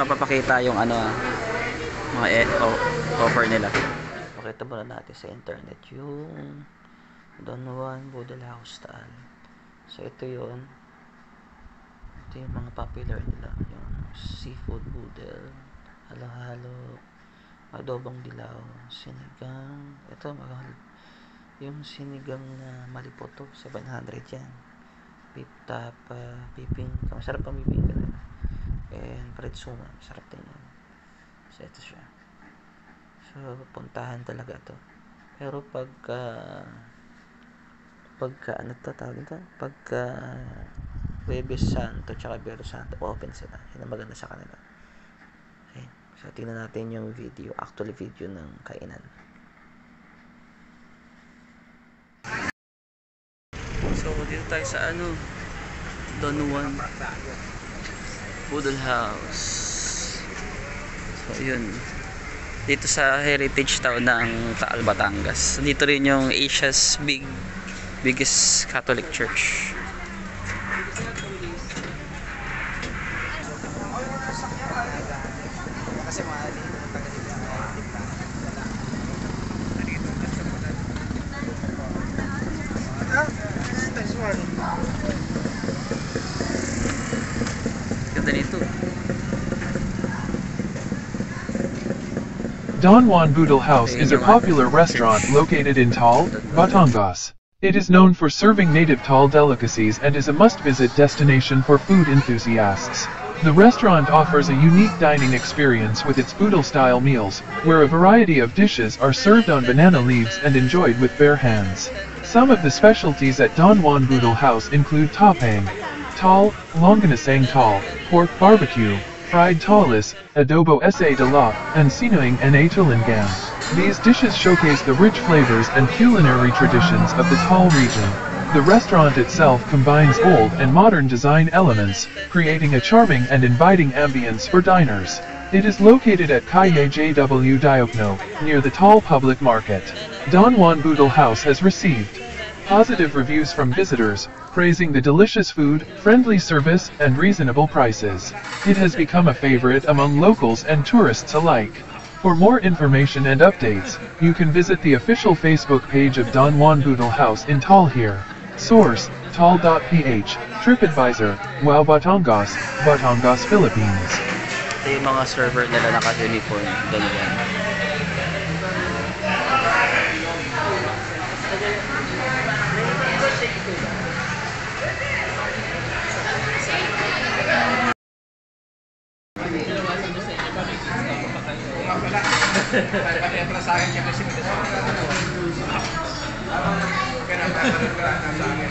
mapapakita yung ano, mga e o- offer nila. Pakita muna natin sa internet yung Don Juan Budol House Style. So, ito yon Ito yung mga popular nila. Yung seafood budel, halo-halo, adobong dilaw, sinigang. Ito, mahal. Yung sinigang na malipoto, 700 yan. Beef tapa, piping. Masarap ang piping ka And fried suma, masarap din yan. So, ito siya. So, puntahan talaga to. Pero pagka pagka ano to tawag nito? Pagka Webes Santo tsaka Biyero Santo, open sila. Yan ang maganda sa kanila. Okay. So, tingnan natin yung video, actually video ng kainan. So, dito tayo sa ano, Don Juan Budol House. So, yun. Dito sa heritage town ng Taal, Batangas. Dito rin yung Asia's big biggest Catholic Church. Kasi mahal Don Juan Boodle House is a popular restaurant located in Tal, Batangas. It is known for serving native Tal delicacies and is a must-visit destination for food enthusiasts. The restaurant offers a unique dining experience with its boodle-style meals, where a variety of dishes are served on banana leaves and enjoyed with bare hands. Some of the specialties at Don Juan Boodle House include tapang, tal, longanisang tal, pork barbecue, fried talis, adobo sa de la, and sinoing and tulingan. These dishes showcase the rich flavors and culinary traditions of the Tal region. The restaurant itself combines old and modern design elements, creating a charming and inviting ambience for diners. It is located at Calle JW Diokno, near the Tal Public Market. Don Juan Boodle House has received positive reviews from visitors, praising the delicious food, friendly service, and reasonable prices. It has become a favorite among locals and tourists alike. For more information and updates, you can visit the official Facebook page of Don Juan Boodle House in Tal here. Source, tal.ph, TripAdvisor, Wow Batangas, Batangas, Philippines. Ito yung mga server nila naka-uniform. Ganyan. Daripada yang penasaran yang masih penasaran. Kenapa penasaran?